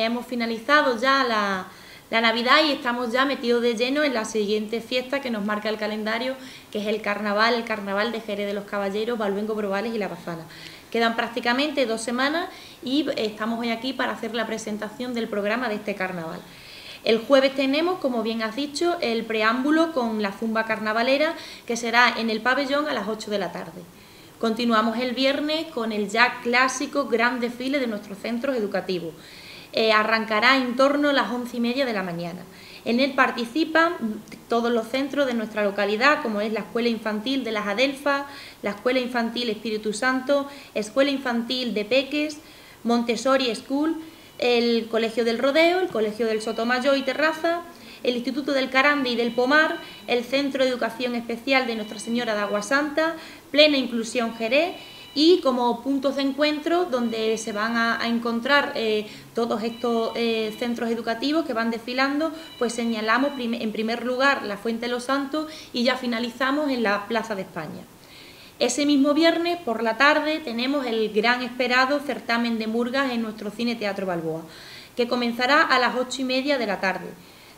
Hemos finalizado ya la, Navidad y estamos ya metidos de lleno en la siguiente fiesta que nos marca el calendario, que es el carnaval, el carnaval de Jerez de los Caballeros, Balbengo Probales y La Pazana. Quedan prácticamente dos semanas y estamos hoy aquí para hacer la presentación del programa de este carnaval. El jueves tenemos, como bien has dicho, el preámbulo con la zumba carnavalera que será en el pabellón a las 8 de la tarde. Continuamos el viernes con el ya clásico gran desfile de nuestros centros educativos. Eh, arrancará en torno a las once y media de la mañana. En él participan todos los centros de nuestra localidad, como es la Escuela Infantil de las Adelfas, la Escuela Infantil Espíritu Santo, Escuela Infantil de Peques, Montessori School, el Colegio del Rodeo, el Colegio del Sotomayor y Terraza, el Instituto del Carande y del Pomar, el Centro de Educación Especial de Nuestra Señora de Agua Santa, Plena Inclusión Jerez y como puntos de encuentro donde se van a, encontrar eh, todos estos eh, centros educativos que van desfilando, pues señalamos en primer lugar la Fuente de los Santos y ya finalizamos en la Plaza de España. Ese mismo viernes por la tarde tenemos el gran esperado certamen de murgas en nuestro Cine Teatro Balboa, que comenzará a las ocho y media de la tarde.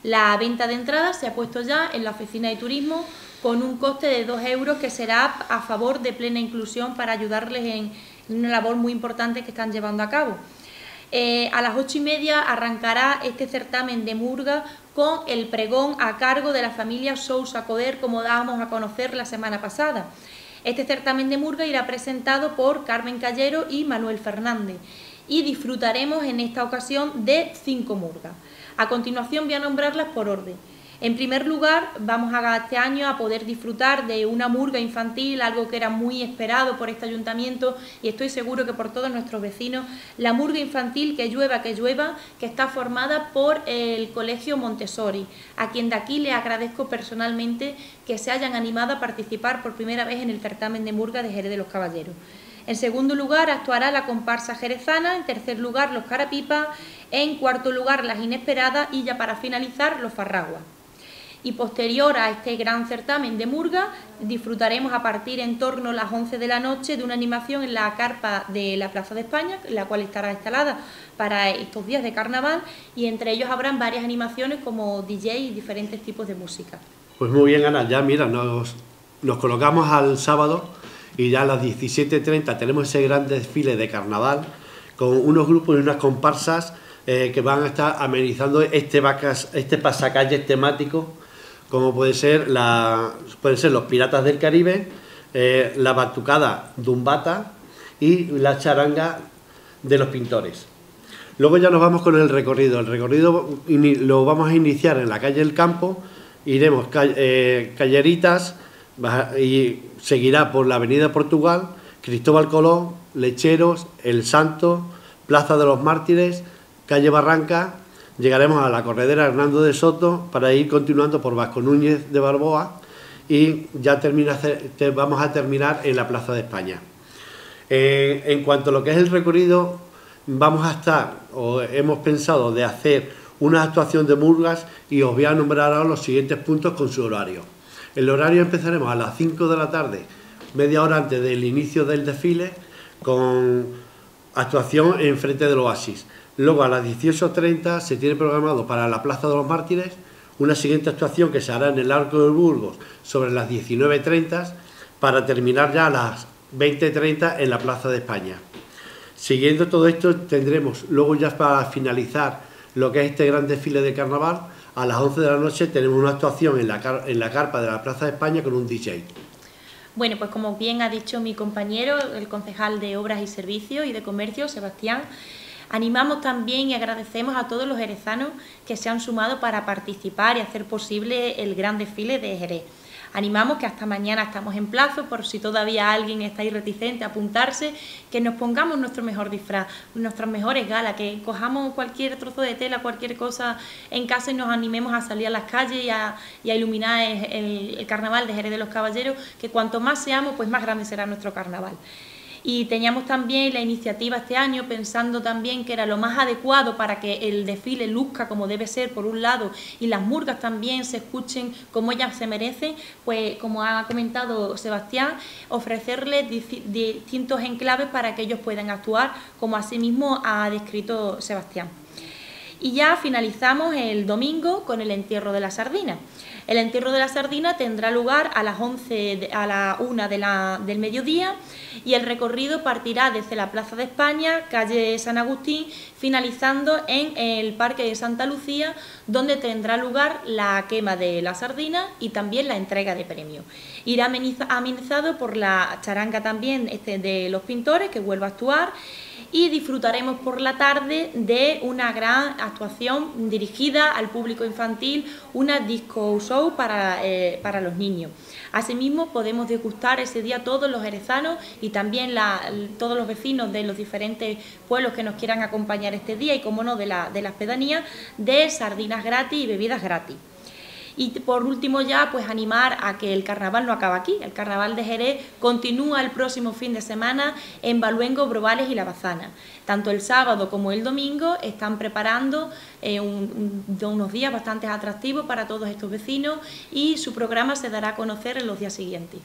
La venta de entradas se ha puesto ya en la oficina de turismo con un coste de 2 euros que será a favor de plena inclusión para ayudarles en una labor muy importante que están llevando a cabo. Eh, a las ocho y media arrancará este certamen de Murga con el pregón a cargo de la familia Sousa Coder, como dábamos a conocer la semana pasada. Este certamen de Murga irá presentado por Carmen Callero y Manuel Fernández y disfrutaremos en esta ocasión de cinco murgas. A continuación voy a nombrarlas por orden. En primer lugar, vamos a este año a poder disfrutar de una murga infantil, algo que era muy esperado por este ayuntamiento y estoy seguro que por todos nuestros vecinos, la murga infantil que llueva, que llueva, que está formada por el Colegio Montessori, a quien de aquí le agradezco personalmente que se hayan animado a participar por primera vez en el certamen de murga de Jerez de los Caballeros. En segundo lugar, actuará la comparsa jerezana. En tercer lugar, los carapipas. En cuarto lugar, las inesperadas. Y ya para finalizar, los farraguas y posterior a este gran certamen de Murga disfrutaremos a partir en torno a las 11 de la noche de una animación en la carpa de la Plaza de España, la cual estará instalada para estos días de carnaval y entre ellos habrán varias animaciones como DJ y diferentes tipos de música. Pues muy bien Ana, ya mira, nos, nos colocamos al sábado y ya a las 17.30 tenemos ese gran desfile de carnaval con unos grupos y unas comparsas eh, que van a estar amenizando este, vacas, este pasacalles temático como puede ser la, pueden ser los Piratas del Caribe, eh, la batucada Dumbata y la charanga de los pintores. Luego ya nos vamos con el recorrido. El recorrido lo vamos a iniciar en la calle del Campo, iremos eh, Calleritas y seguirá por la Avenida Portugal, Cristóbal Colón, Lecheros, El Santo, Plaza de los Mártires, calle Barranca, llegaremos a la corredera Hernando de Soto para ir continuando por Vasco Núñez de Balboa y ya vamos a terminar en la Plaza de España. Eh, en cuanto a lo que es el recorrido, vamos a estar, o hemos pensado de hacer una actuación de murgas y os voy a nombrar ahora los siguientes puntos con su horario. El horario empezaremos a las 5 de la tarde, media hora antes del inicio del desfile, con actuación en frente del oasis. Luego a las 18.30 se tiene programado para la Plaza de los Mártires una siguiente actuación que se hará en el Arco de Burgos sobre las 19.30 para terminar ya a las 20.30 en la Plaza de España. Siguiendo todo esto tendremos luego ya para finalizar lo que es este gran desfile de carnaval, a las 11 de la noche tenemos una actuación en la, en la carpa de la Plaza de España con un DJ. Bueno, pues como bien ha dicho mi compañero, el concejal de Obras y Servicios y de Comercio, Sebastián, Animamos también y agradecemos a todos los jerezanos que se han sumado para participar y hacer posible el gran desfile de Jerez. Animamos que hasta mañana estamos en plazo, por si todavía alguien está ahí reticente a apuntarse, que nos pongamos nuestro mejor disfraz, nuestras mejores galas, que cojamos cualquier trozo de tela, cualquier cosa en casa y nos animemos a salir a las calles y a, iluminar el, el carnaval de Jerez de los Caballeros, que cuanto más seamos, pues más grande será nuestro carnaval. Y teníamos también la iniciativa este año pensando también que era lo más adecuado para que el desfile luzca como debe ser por un lado y las murgas también se escuchen como ellas se merecen, pues como ha comentado Sebastián, ofrecerles distintos enclaves para que ellos puedan actuar como así mismo ha descrito Sebastián. Y ya finalizamos el domingo con el entierro de la sardina. El entierro de la sardina tendrá lugar a las 11, a la 1 de la, del mediodía y el recorrido partirá desde la Plaza de España, calle San Agustín, finalizando en el Parque de Santa Lucía, donde tendrá lugar la quema de la sardina y también la entrega de premios. Irá amenizado por la charanga también este, de los pintores, que vuelve a actuar, y disfrutaremos por la tarde de una gran actuación dirigida al público infantil, una disco show para, eh, para los niños. Asimismo, podemos degustar ese día todos los herezanos y también todos los vecinos de los diferentes pueblos que nos quieran acompañar este día y, como no, de, la, de las pedanías, de sardinas gratis y bebidas gratis. Y por último ya, pues animar a que el carnaval no acaba aquí. El carnaval de Jerez continúa el próximo fin de semana en Baluengo, Brobales y La Bazana. Tanto el sábado como el domingo están preparando eh, unos días bastante atractivos para todos estos vecinos y su programa se dará a conocer en los días siguientes.